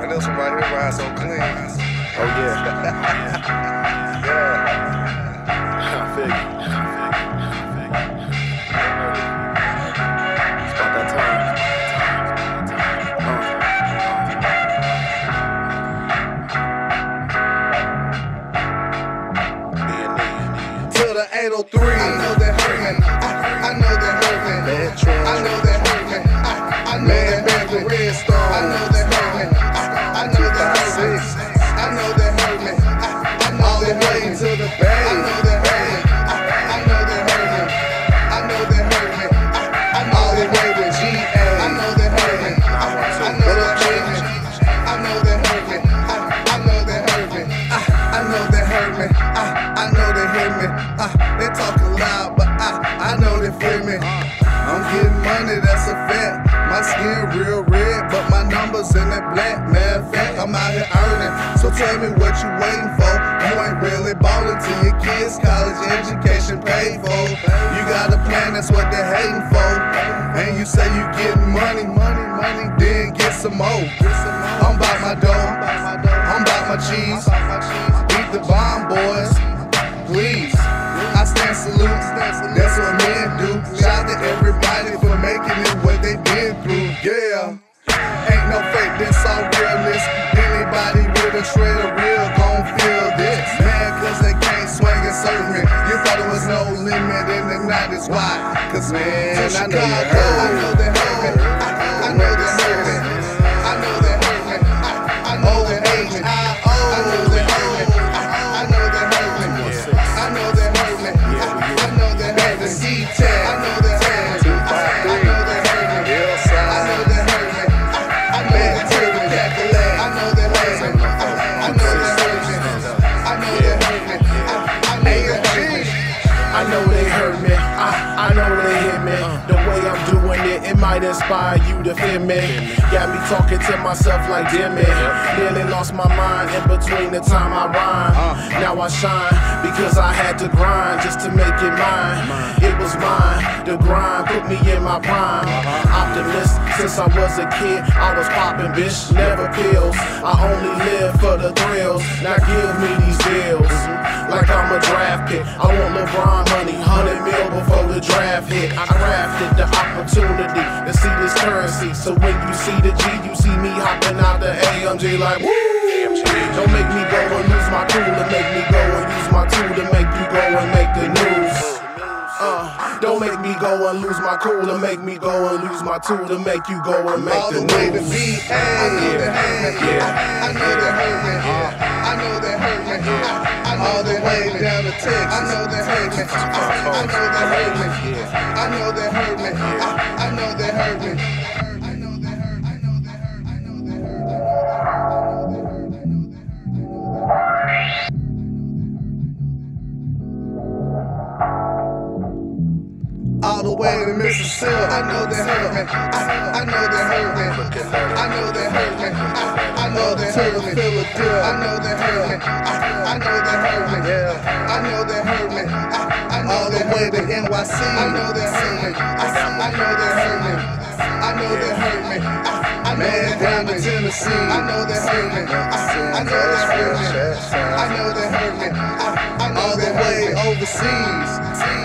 I know somebody here rides so clean. Oh yeah. yeah. They they talking loud, but I, I know they feel me. I'm getting money, that's a fact. My skin real red, but my numbers in that black. Matter of fact, I'm out here earning. So tell me what you waiting for. You ain't really ballin' till your kids' college education paid for. You got a plan, that's what they're hating for. And you say you getting money, money, money, then get some more. I'm about my dough, I'm about my cheese. Yeah. Ain't no fake, this all realness. Anybody with a shred of real gon' feel this. Man, cause they can't swing and serve me. You thought it was no limit in the night, is why. Cause man, I know. I know they hurt me. I, I know they hurt me. I know they might inspire you to feel me. Got me talking to myself like Demi. Nearly lost my mind in between the time I rhyme. Now I shine because I had to grind just to make it mine. It was mine. The grind put me in my prime. Optimist since I was a kid. I was popping, bitch, never pills. I only live for the thrills. Now give me these deals like I'm a draft pick. I want LeBron money, 100 mil before the draft hit. I the opportunity to see this currency. So when you see the G, you see me hopping out the AMG like woo. Don't make me go and lose my cool to make me go and use my tool to make you go and make the news. Uh, don't make me go and lose my cool to make me go and lose my tool to make you go and make All the the way to news. VA. I know they hurt me. Yeah. I know they hurt me. I know they hurt me. I know All the way down to Texas. I know they hurt me. I know they hurt me. I know they hurt me. I know they hurt me. I know they hurt. I know they hurt. I know they. All the way to Mississippi. I know they hurt me. I, I know they hurt me. I know they hurt me. I, I know they hurt me. I know they hurt me. I, I know they hurt me. I know they hurt me. I, All the way to NYC. I know they hurt me. I, I know they hurt me. I know they hurt me. I, I know they to Tennessee. I know they hurt me. I, I know they hurt me. I know they hurt me. I, I know All the way overseas.